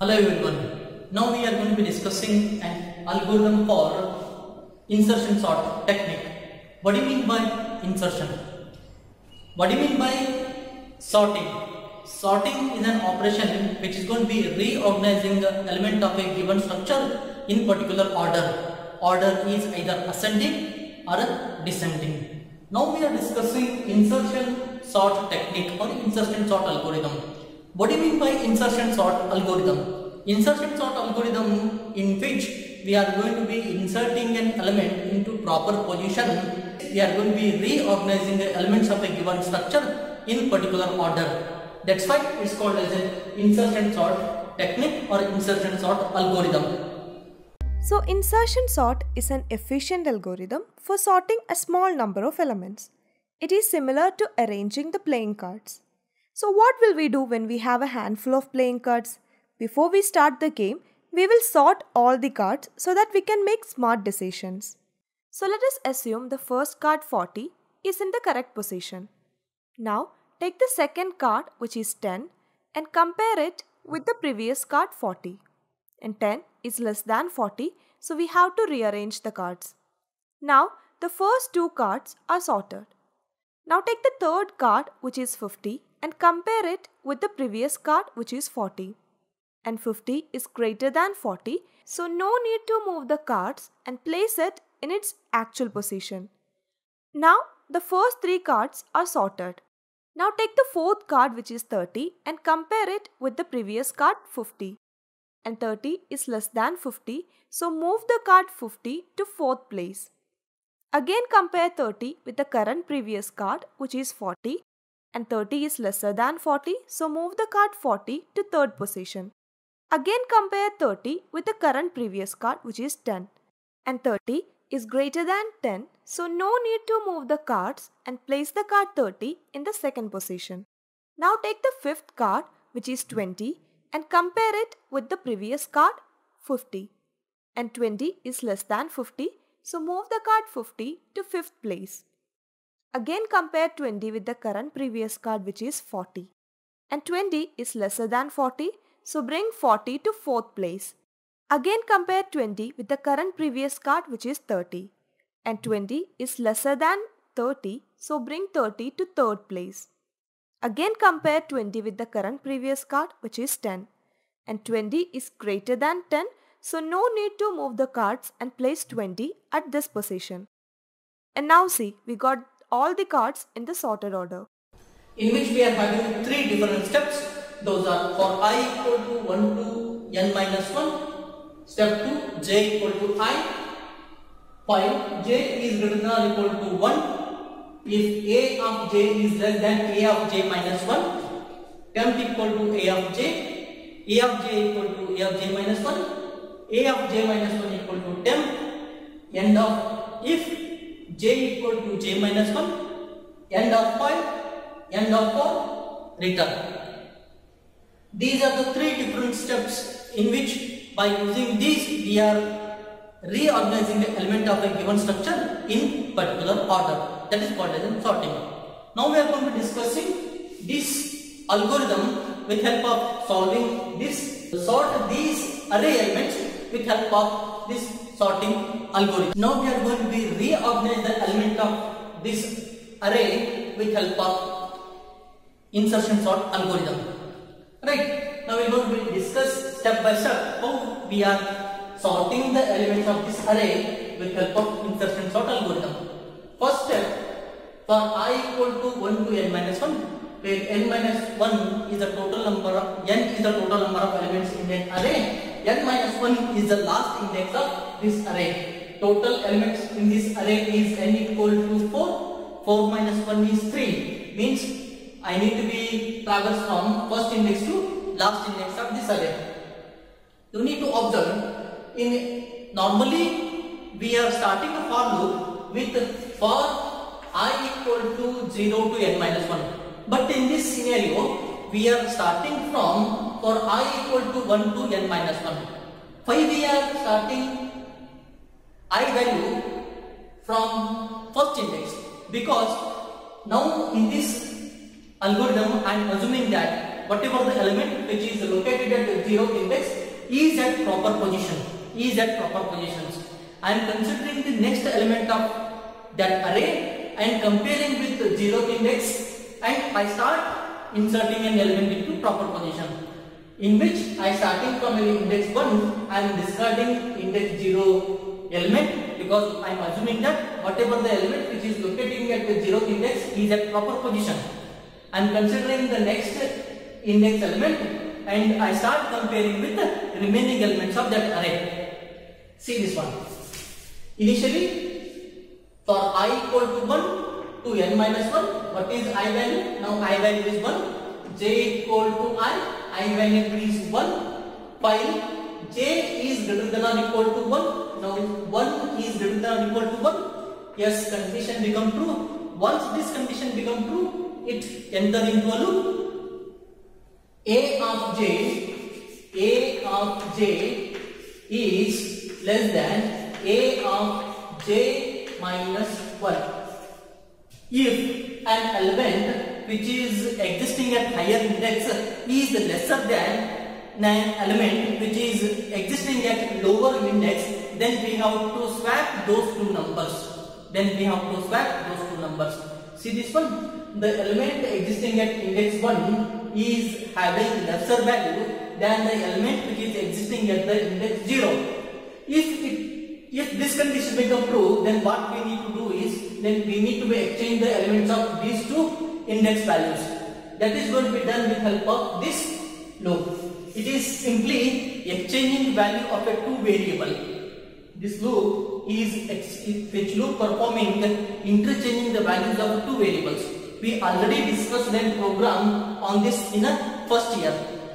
Hello everyone. Now we are going to be discussing an algorithm for insertion sort technique. What do you mean by insertion? What do you mean by sorting? Sorting is an operation which is going to be reorganizing the element of a given structure in particular order. Order is either ascending or descending. Now we are discussing insertion sort technique or insertion sort algorithm. What do you mean by insertion sort algorithm? Insertion sort algorithm in which we are going to be inserting an element into proper position. We are going to be reorganizing the elements of a given structure in particular order. That's why it's called as an insertion sort technique or insertion sort algorithm. So insertion sort is an efficient algorithm for sorting a small number of elements. It is similar to arranging the playing cards. So what will we do when we have a handful of playing cards? Before we start the game, we will sort all the cards so that we can make smart decisions. So let us assume the first card 40 is in the correct position. Now take the second card which is 10 and compare it with the previous card 40. And 10 is less than 40 so we have to rearrange the cards. Now the first two cards are sorted. Now take the third card which is 50 and compare it with the previous card which is 40. And 50 is greater than 40 so no need to move the cards and place it in its actual position. Now the first three cards are sorted. Now take the fourth card which is 30 and compare it with the previous card 50. And 30 is less than 50 so move the card 50 to fourth place. Again compare 30 with the current previous card which is 40 and 30 is lesser than 40 so move the card 40 to third position. Again compare 30 with the current previous card which is 10 and 30 is greater than 10 so no need to move the cards and place the card 30 in the second position. Now take the fifth card which is 20 and compare it with the previous card 50 and 20 is less than 50 so move the card 50 to fifth place. Again compare 20 with the current previous card which is 40 and 20 is lesser than 40 so bring 40 to fourth place. Again compare 20 with the current previous card which is 30 and 20 is lesser than 30 so bring 30 to third place. Again compare 20 with the current previous card which is 10 and 20 is greater than 10 so no need to move the cards and place 20 at this position. And now see we got all the cards in the sorted order. in which we are having three different steps. Those are for i equal to 1 to n minus 1. Step 2 j equal to i. while j is greater than or equal to 1 if a of j is less than a of j minus 1. Temp equal to a of j. a of j equal to a of j minus 1. a of j minus 1 equal to temp. End of if j equal to j minus 1. End of while end of for return. These are the three different steps in which by using these we are reorganizing the element of a given structure in particular order that is called as in sorting. Now we are going to be discussing this algorithm with help of solving this sort these array elements with help of this sorting algorithm. Now we are going to be reorganize the element of this array with help of insertion sort algorithm. Right. Now we are going to discuss step by step how we are sorting the elements of this array with help of insertion sort algorithm. First step for i equal to 1 to n minus 1 where n minus 1 is the total number of n is the total number of elements in an array n minus 1 is the last index of this array total elements in this array is n equal to 4 4 minus 1 is 3 means I need to be traverse from first index to last index of this array. You need to observe in normally we are starting a for loop with for i equal to 0 to n minus 1. But in this scenario we are starting from for i equal to 1 to n minus 1. Why we are starting i value from first index? Because now in this algorithm I am assuming that whatever the element which is located at the zeroth index is at proper position is at proper positions I am considering the next element of that array and comparing with the zeroth index and I start inserting an element into proper position in which I starting from index 1 I am discarding index 0 element because I am assuming that whatever the element which is locating at the zeroth index is at proper position. I am considering the next index element and I start comparing with the remaining elements of that array. See this one. Initially for i equal to 1 to n minus 1 what is i value? Now i value is 1 j equal to i. I value is 1 while j is greater than or equal to 1 now if 1 is greater than or equal to 1 yes condition become true. Once this condition become true it enter into a loop. A of j a of j is less than a of j minus 1 if an element which is existing at higher index is lesser than an element which is existing at lower index then we have to swap those two numbers. Then we have to swap those two numbers. See this one? The element existing at index 1 is having lesser value than the element which is existing at the index 0 if it if this condition becomes true then what we need to do then we need to be exchange the elements of these two index values. That is going to be done with help of this loop. It is simply exchanging the value of a two variable. This loop is which loop performing interchanging the values of two variables. We already discussed that program on this in a first year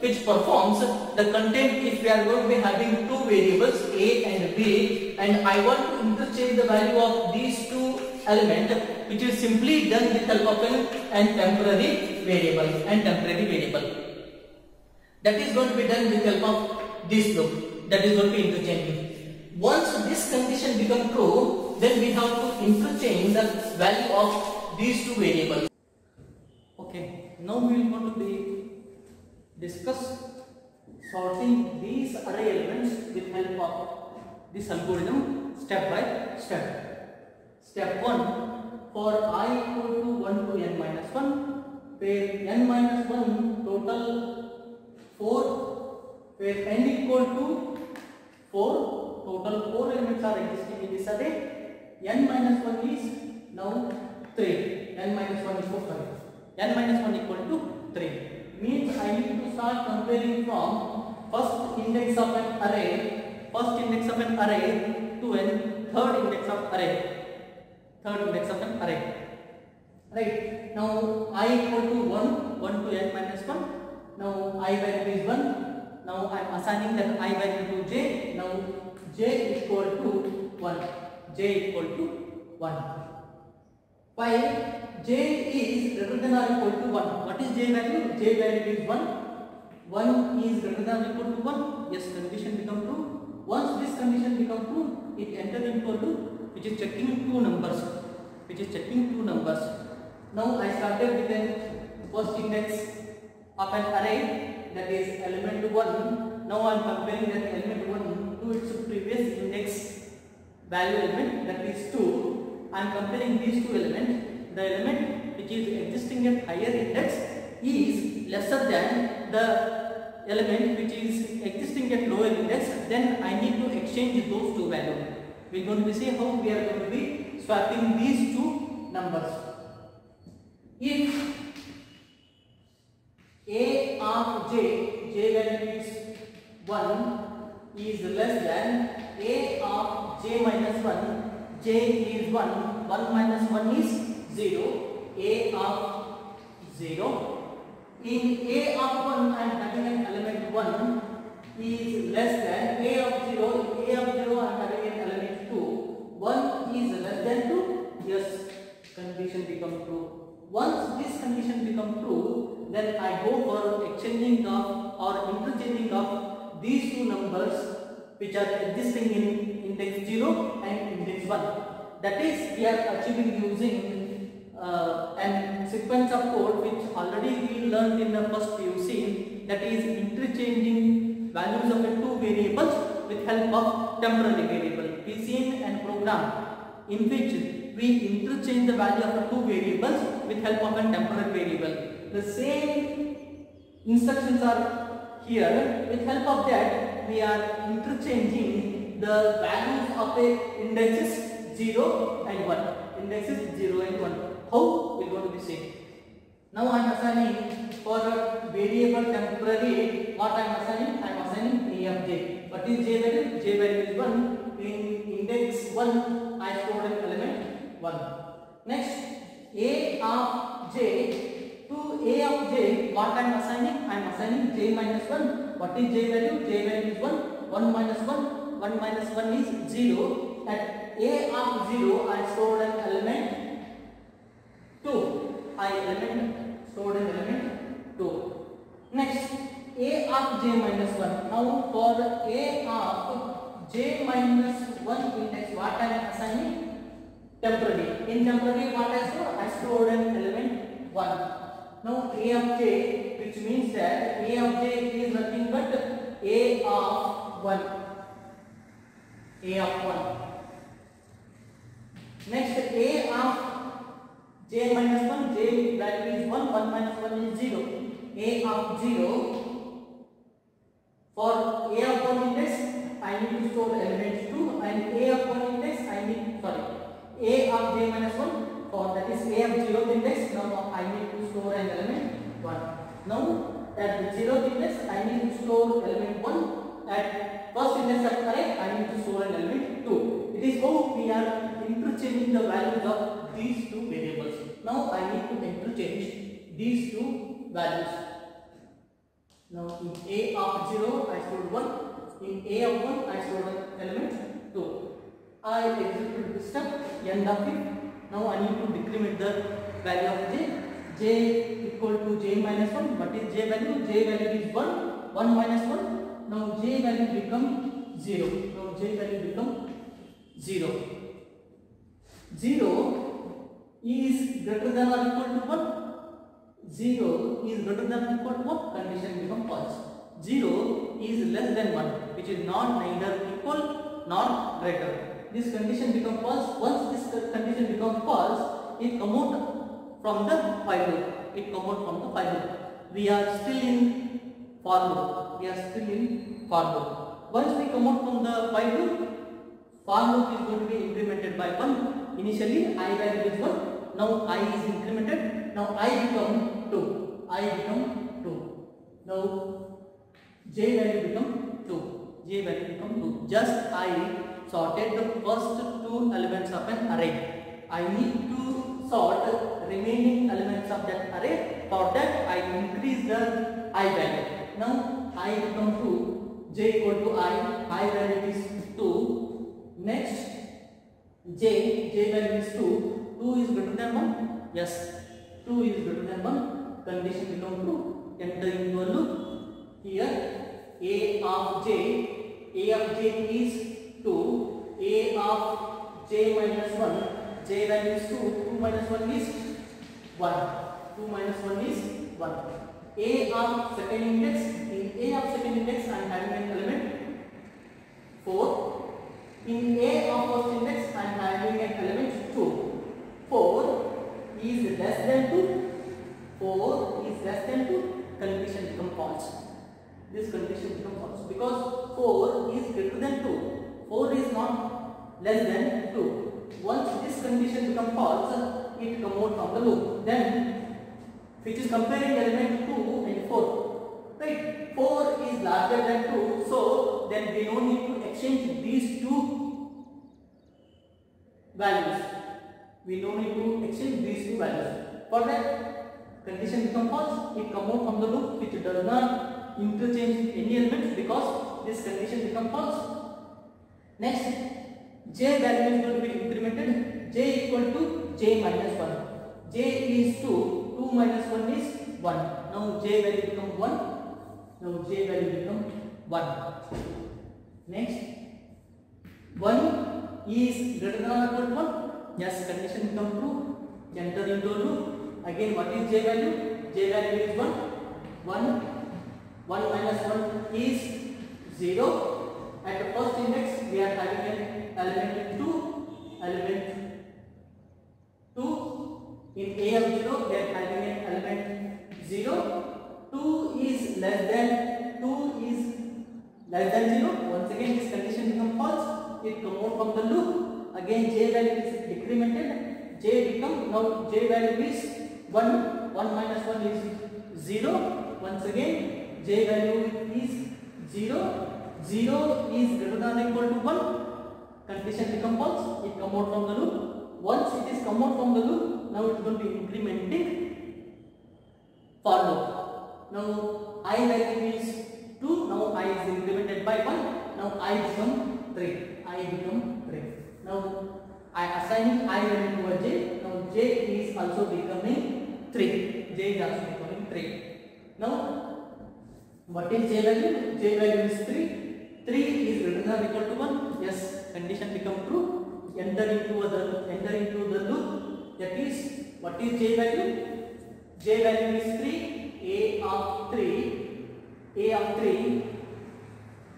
which performs the content if we are going to be having two variables a and b and I want to interchange the value of these element which is simply done with help of an, temporary variable and temporary variable. That is going to be done with help of this loop. That is going to be interchanging. Once this condition become true then we have to interchange the value of these two variables. Okay now we will going to be discuss sorting these array elements with help of this algorithm step by step. Step 1 for i equal to 1 to n minus 1 where n minus 1 total 4 where n equal to 4 total 4 elements are existing in this array n minus 1 is now 3 n minus 1 is 4 sorry n minus 1 equal to 3 means I need to start comparing from first index of an array, first index of an array to an third index of array, third index of an array. Right. Now i equal to 1, 1 to n minus 1. Now i value is 1. Now I am assigning that i value to j. Now j equal to 1. j equal to 1 while j is greater than or equal to 1. What is j value? j value is 1. 1 is greater than or equal to 1. Yes, condition become true. Once this condition become true, it enter into a loop which is checking two numbers. Which is checking two numbers. Now I started with the first index of an array that is element 1. Now I am comparing that element 1 to its previous index value element that is 2 I am comparing these two elements. The element which is existing at higher index is lesser than the element which is existing at lower index. Then I need to exchange those two values. We are going to see how we are going to be swapping these two numbers. If a of j, j value is 1 is less than a of j minus 1 j is 1, 1 minus 1 is 0, a of 0. In a of 1 I am having are existing in index 0 and index 1. That is, we are achieving using uh, an sequence of code which already we learned in the first PUC that is interchanging values of the two variables with help of temporary variable PCN and program in which we interchange the value of the two variables with help of a temporary variable. The same instructions are here with help of that we are interchanging the values of the indexes 0 and 1 indexes 0 and 1 how we are going to be same now i am assigning for a variable temporary what i am assigning? I am assigning a of j. What is j value? J value is 1 in index 1 i stored an element 1 next a of j to a of j what i am assigning? I am assigning j minus 1 what is j value j value is 1 1 minus 1 1 minus 1 is 0 at a of 0 I stored an element 2 I element stored an element 2 next a of j minus 1 now for a of j minus 1 index what I am assigning temporary in temporary what I stored I stored an element 1 now a of j which means that a of j is nothing but a of 1 a of 1 next a of j minus 1 j value is 1 1 minus 1 is 0 a of 0 for a of 1 index i need to store element 2 and a of 1 index i need sorry a of j minus 1 for that is a of 0th index now i need to store an element 1 now at 0th index i need to store element 1 at first index of array i need to store an element 2 it is how we are interchanging the values of these two variables. Now i need to interchange these two values. Now in a of 0 i stored 1 in a of 1 i stored an element 2 i execute this step end of it. Now i need to decrement the value of j. J equal to j minus 1 what is j value j value is 1 1 minus 1 now j value become 0 now j value become 0 0 is greater than or equal to 1 0 is greater than or equal to 1 condition become false. 0 is less than 1 which is not neither equal nor greater. This condition become false. Once this condition become false it come out from the loop it come out from the loop we are still in for loop we are still in for loop once we come out from the while loop for loop is going to be incremented by 1 initially i value is 1 now i is incremented. Now i become 2 i become 2 now j value become 2 j value become 2 just i sorted the first two elements of an array. I need to sort remaining elements of that array. For that i increase the i value. Now i become 2 j equal to i. I value is 2 next j. J value is 2 2 is greater than 1 yes. 2 is greater than 1 condition become true enter a loop. Here a of j. A of j is 2 a of j minus 1 j value is 2 2 minus 1 is 1 2 minus 1 is 1 a of second index in a of second index I am having an element 4 in a of first index I am having an element 2 4 is less than 2 4 is less than 2 condition become false this condition become false because 4 is greater than 2 4 is not less than 2 once this condition becomes false it come out from the loop. Then which is comparing element 2 and 4 right? 4 is larger than 2 so then we don't need to exchange these two values. We don't need to exchange these two values. For that condition becomes false it comes out from the loop which does not interchange any elements because this condition becomes false. Next j value is going to be incremented. J equal to j minus 1 j is 2 2 minus 1 is 1 now j value become 1 now j value become 1 next. 1 is greater than or equal to 1 yes condition become true enter into loop again what is j value? J value is 1 1 1 minus 1 is 0 at the first index we are having an element 2 element 2 in a of 0 we are having an element 0 2 is less than 2 is less than 0 once again this condition become false it come out from the loop again j value is decremented j become now j value is 1 1 minus 1 is 0 once again j value is 0 0 is greater than or equal to 1 condition become false it come out from the loop. Once it is come out from the loop now it to be incrementing for loop. Now i value is 2 now i is incremented by 1 now i become 3 i become 3 now i assigning i value to a j now j is also becoming 3 j is also becoming 3 now what is j value? J value is 3 3 is greater than or equal to 1 yes condition become true. Enter into the enter into the loop. That is what is j value? J value is 3 a of 3 a of 3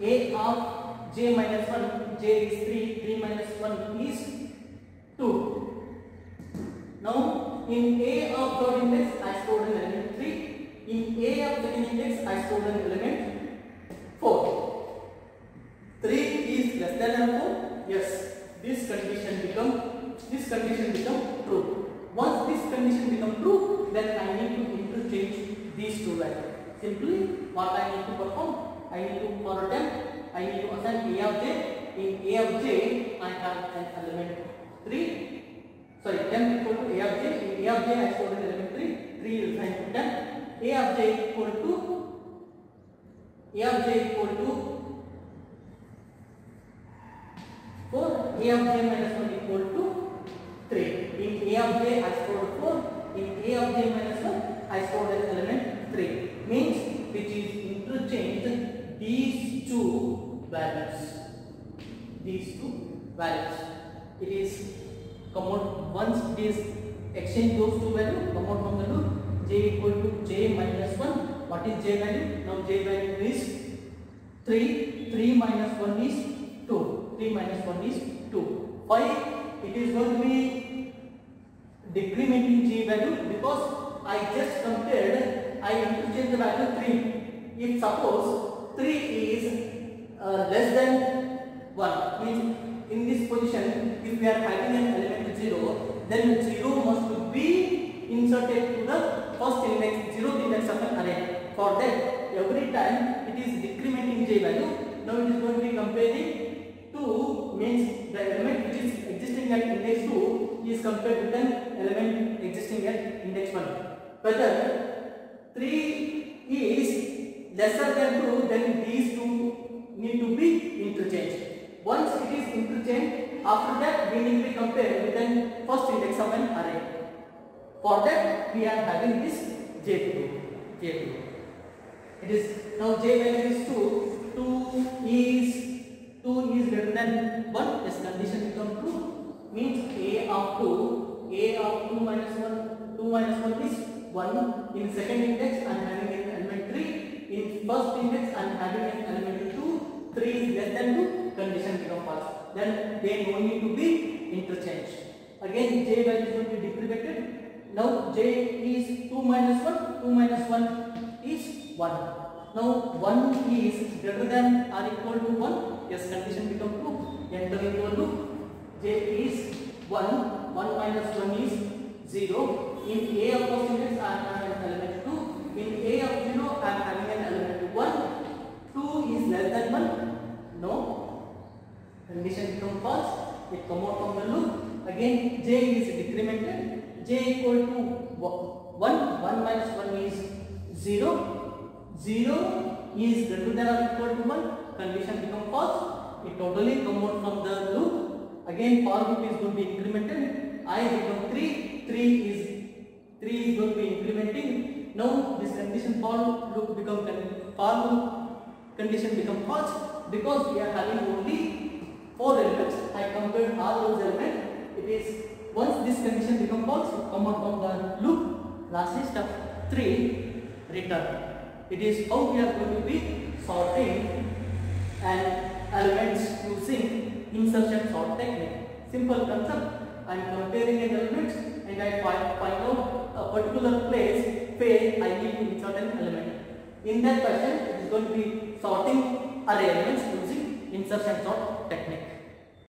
a of j minus 1 j is 3 3 minus 1 is 2 now in a of third index i stored an element 3 in a of second index i stored an element 4 3 is less than or 4 yes this condition become condition become true. Once this condition become true then i need to interchange these two values. Simply what i need to perform i need to for temp i need to assign a of j. In a of j i have an element 3 sorry temp equal to a of j. In a of j i stored an element 3 3 is assigned to temp a of j equal to a of j equal to 4 a of j minus 1 equal to 3 in a of j i stored 4 in a of j minus 1 i stored an element 3 means which is interchanged these two values. These two values. It is come out once it is exchange those two values come out from the loop j equal to j minus 1 what is j value? Now j value is 3 3 minus 1 is 2 3 minus 1 is 2 why it is going to be decrementing g value because i just compared i interchange the value 3 if suppose 3 is uh, less than 1 means in this position if we are having an element 0 then 0 must be inserted to the first index 0th index of an array for that every time it is decrementing j value now it is going to be comparing 2 means the element which is existing at index 2 is compared with an element existing at index 1 whether 3 is lesser than 2 then these two need to be interchanged once it is interchanged after that we need to compare with an first index of an array. For that we are having this j2 j2 it is now j value is 2 2 is 2 is greater than 1 this condition become true. Means a of 2 a of 2 minus 1 2 minus 1 is 1 in second index I am having an element 3 in first index I am having an element 2 3 is less than 2 condition become false then they no need to be interchanged again j value is going to be decremented now j is 2 minus 1 2 minus 1 is 1 now 1 is greater than or equal to 1 yes condition become true enter into a loop j is 1 1 minus 1 is 0 in a of first index I am having an element 2 in a of 0 I am having an element 1 2 is less than 1 no condition become false it come out from the loop. Again j is decremented. J equal to 1 1 minus 1 is 0 0 is greater than or equal to 1 condition become false it totally come out from the loop. Again for loop is going to be incremented. I become 3 3 is 3 is going to be incrementing. Now this condition for loop become for loop condition become false because we are having only four elements i compared all those elements it is once this condition become false come out from the loop lastly step 3 return. It is how we are going to be sorting and elements using insertion sort technique. Simple concept. I am comparing an element and I find, find out a particular place where I need to insert an element. In that question, it is going to be sorting array elements using insertion sort technique.